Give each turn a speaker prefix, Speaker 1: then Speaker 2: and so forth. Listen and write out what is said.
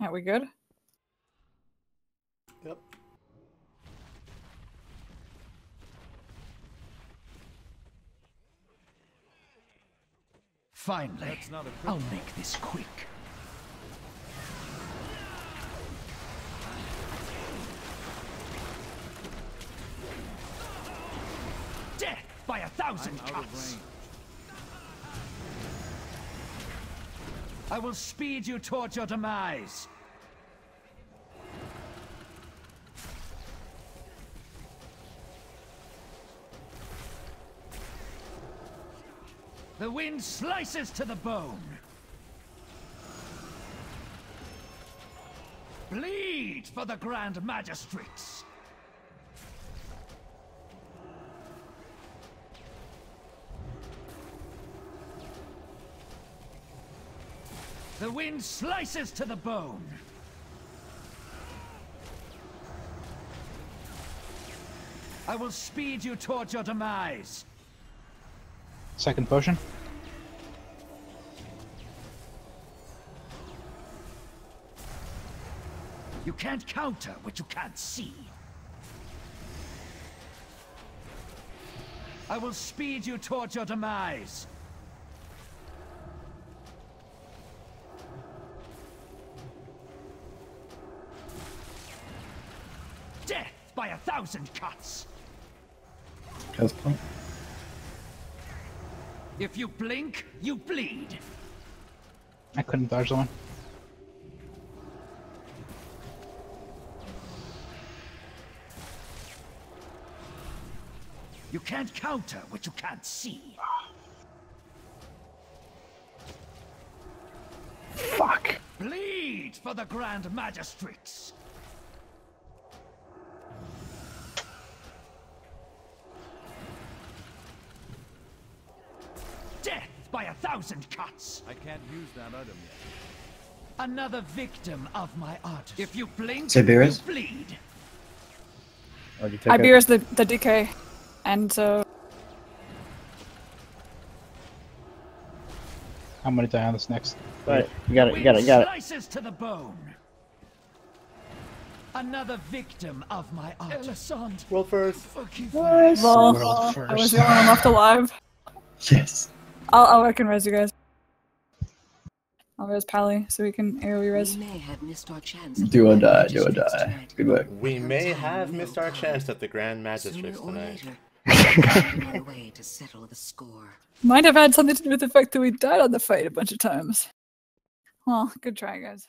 Speaker 1: Are we good?
Speaker 2: Yep.
Speaker 3: Finally,
Speaker 4: That's not a quick
Speaker 3: I'll make this quick. Death by a thousand
Speaker 4: I'm out of
Speaker 3: cuts. I will speed you towards your demise. The wind slices to the bone. Bleed for the Grand Magistrix. The wind slices to the bone. I will speed you towards your demise.
Speaker 5: Second potion.
Speaker 3: You can't counter what you can't see. I will speed you towards your demise. Death by a thousand cuts. If you blink, you bleed.
Speaker 5: I couldn't dodge the one.
Speaker 3: You can't counter what you can't see.
Speaker 5: Fuck.
Speaker 3: Bleed for the Grand Magistrix. Death by a thousand cuts.
Speaker 4: I can't use that item yet.
Speaker 3: Another victim of my art. If you blink,
Speaker 6: Siberius?
Speaker 3: you bleed.
Speaker 6: Or do you take
Speaker 1: the the DK, and uh, so
Speaker 5: I'm gonna die on this next.
Speaker 6: Right, you got it, you got it, you got it.
Speaker 3: Slices to the bone. Another victim of my art. Elisande,
Speaker 2: World first.
Speaker 3: forgive
Speaker 6: Nice.
Speaker 1: well,
Speaker 6: World
Speaker 1: I was the only one left alive.
Speaker 6: Yes.
Speaker 1: I'll I'll work and res you guys. I'll res Pally so we can AoE res.
Speaker 7: We may have missed our chance.
Speaker 6: Do
Speaker 7: the
Speaker 6: or die, do or die.
Speaker 7: tonight.
Speaker 6: Good work.
Speaker 2: We may have missed our chance at the Grand
Speaker 7: Magistrix
Speaker 2: tonight.
Speaker 7: later, we'll find another way to settle the score.
Speaker 1: Might have had something to do with the fact that we died on the fight a bunch of times. Well, good try, guys.